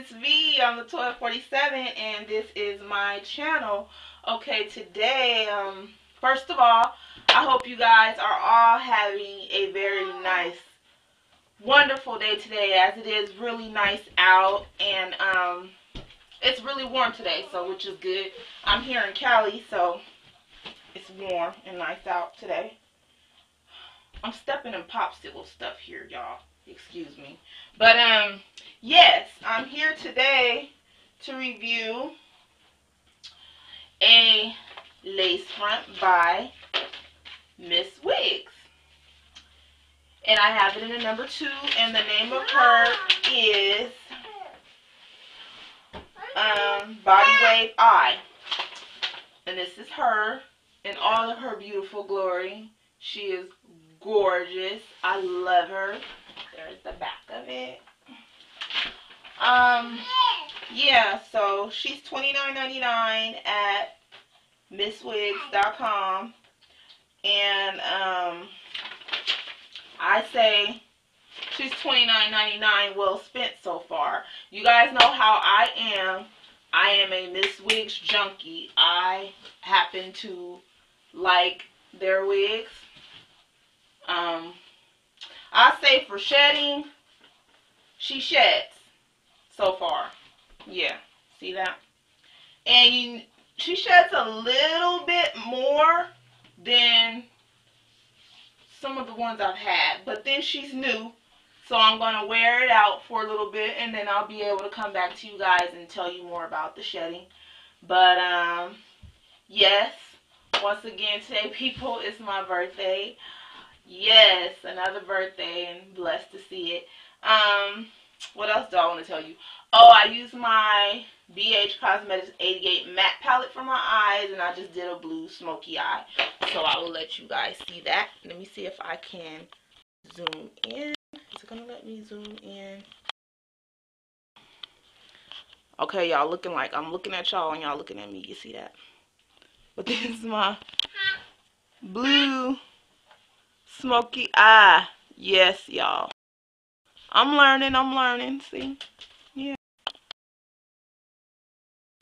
It's V on the 1247 and this is my channel. Okay, today, um, first of all, I hope you guys are all having a very nice, wonderful day today as it is really nice out and um, it's really warm today, so which is good. I'm here in Cali, so it's warm and nice out today. I'm stepping in popsicle stuff here, y'all excuse me. But um, yes, I'm here today to review a lace front by Miss Wigs. And I have it in a number two, and the name of her is um, Body Wave I. And this is her in all of her beautiful glory. She is gorgeous. I love her. There's the back of it. Um, yeah, so she's $29.99 at misswigs.com. And, um, I say she's $29.99 well spent so far. You guys know how I am. I am a Miss Wigs junkie. I happen to like their wigs. Um, I say for shedding, she sheds so far. Yeah, see that? And you, she sheds a little bit more than some of the ones I've had. But then she's new. So I'm going to wear it out for a little bit. And then I'll be able to come back to you guys and tell you more about the shedding. But, um, yes. Once again, today, people, it's my birthday. Yes, another birthday and blessed to see it. Um, what else do I want to tell you? Oh, I use my BH Cosmetics 88 matte palette for my eyes, and I just did a blue smoky eye. So I will let you guys see that. Let me see if I can zoom in. Is it going to let me zoom in? Okay, y'all looking like I'm looking at y'all and y'all looking at me. You see that? But this is my blue Smoky eye. Yes, y'all. I'm learning. I'm learning. See? Yeah.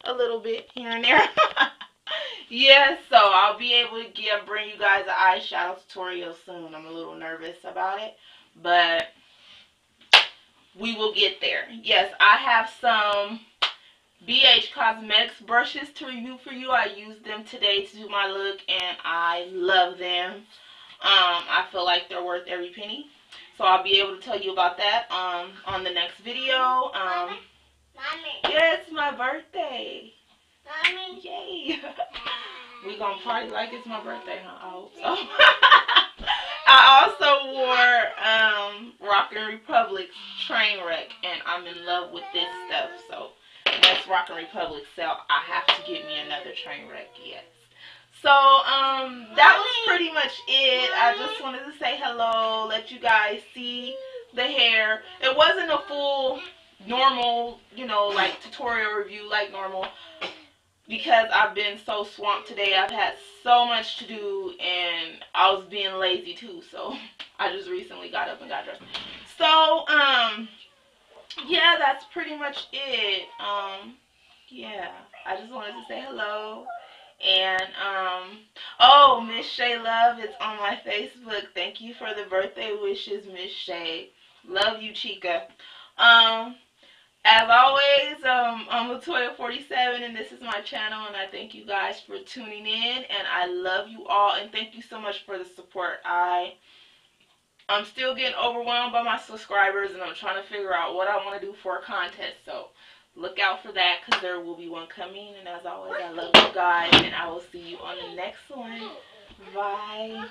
A little bit here and there. yeah, so I'll be able to get, bring you guys an eyeshadow tutorial soon. I'm a little nervous about it. But we will get there. Yes, I have some BH Cosmetics brushes to review for you. I used them today to do my look and I love them. Um, I feel like they're worth every penny. So I'll be able to tell you about that um, on the next video. Um, Mommy. Yeah, it's my birthday. Mommy. Yay. we gonna party like it's my birthday, huh? I hope so. I also wore um, Rock & Republic's train wreck, and I'm in love with this stuff. So that's Rock & Republic, so I have to get me another train wreck, yes. So, um, that was pretty much it. I just wanted to say hello, let you guys see the hair. It wasn't a full, normal, you know, like tutorial review like normal because I've been so swamped today. I've had so much to do and I was being lazy too. So, I just recently got up and got dressed. So, um, yeah, that's pretty much it. Um, yeah, I just wanted to say hello. And, um, oh, Miss Shay Love is on my Facebook. Thank you for the birthday wishes, Miss Shay. Love you, Chica. Um, as always, um, I'm Latoya47, and this is my channel, and I thank you guys for tuning in, and I love you all, and thank you so much for the support. I, I'm still getting overwhelmed by my subscribers, and I'm trying to figure out what I want to do for a contest, so look out for that because there will be one coming. And as always, I love you guys, and I will see you on the next one. Bye.